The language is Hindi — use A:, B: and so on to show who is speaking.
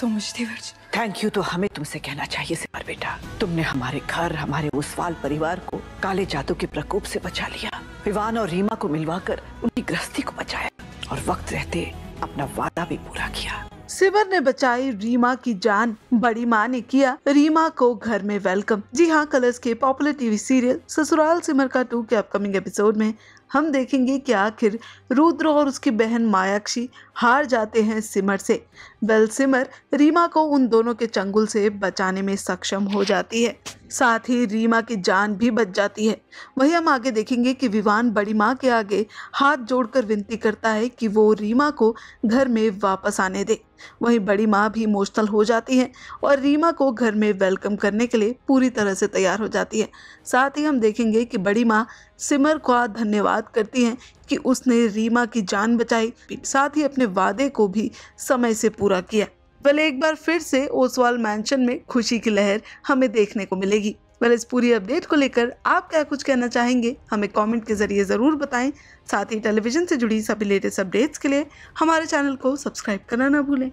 A: so much, Devarji.
B: Thank you तो हमें तुमसे कहना चाहिए सिमर बेटा। तुमने हमारे घर हमारे उस्वाल परिवार को काले जादू के प्रकोप से बचा लिया। विवान और रीमा को मिलवाकर उनकी गृहस्थी को बचाया और वक्त रहते अपना वादा भी पूरा किया।
C: सिमर ने बचाई रीमा की जान। बड़ी माँ ने किया रीमा को घर में वेलकम जी हाँ कलर्स के popular TV serial Sasural Simar का टू के अपकमिंग एपिसोड में हम देखेंगे कि आखिर रुद्र और उसकी बहन मायाक्षी हार जाते हैं सिमर से। वेल सिमर, रीमा को उन दोनों के चंगुल से बचाने में सक्षम हो जाती है। साथ ही रीमा की जान भी बच जाती है। वही हम आगे देखेंगे कि विवान बड़ी माँ के आगे हाथ जोड़कर विनती करता है कि वो रीमा को घर में वापस आने दे। वहीं बड़ी माँ भी इमोशनल हो जाती है और रीमा को घर में वेलकम करने के लिए पूरी तरह से तैयार हो जाती है। साथ ही हम देखेंगे कि बड़ी माँ सिमर का धन्यवाद करती हैं कि उसने रीमा की जान बचाई। साथ ही अपने वादे को भी समय से पूरा किया। वेल एक बार फिर से ओसवाल मैंशन में खुशी की लहर हमें देखने को मिलेगी। वेल इस पूरी अपडेट को लेकर आप क्या कुछ कहना चाहेंगे, हमें कमेंट के ज़रिए ज़रूर बताएँ। साथ ही टेलीविज़न से जुड़ी सभी लेटेस्ट अपडेट्स के लिए हमारे चैनल को सब्सक्राइब करना ना भूलें।